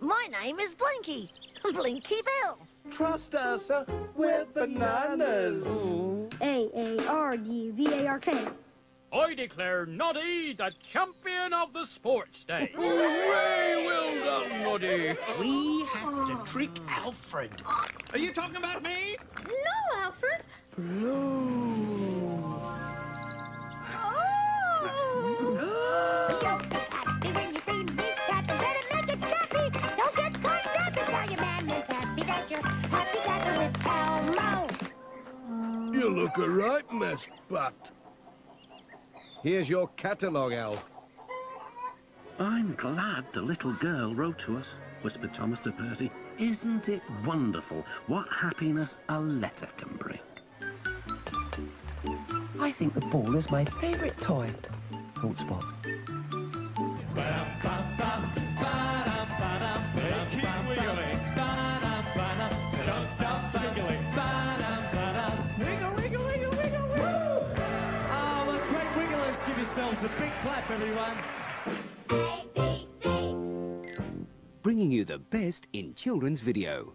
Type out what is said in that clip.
My name is Blinky. Blinky Bill. Trust us, uh, we're bananas. A A R D V A R K. I declare Noddy the champion of the sports day. Hooray! Well done, Noddy. We have to trick Alfred. Are you talking about me? No, Alfred. Happy You look a right mess, Bat. Here's your catalogue, Alf. I'm glad the little girl wrote to us, whispered Thomas to Percy. Isn't it wonderful what happiness a letter can bring? I think the ball is my favourite toy, thought Spot. Give a big clap, everyone. A, B, C. Bringing you the best in children's video.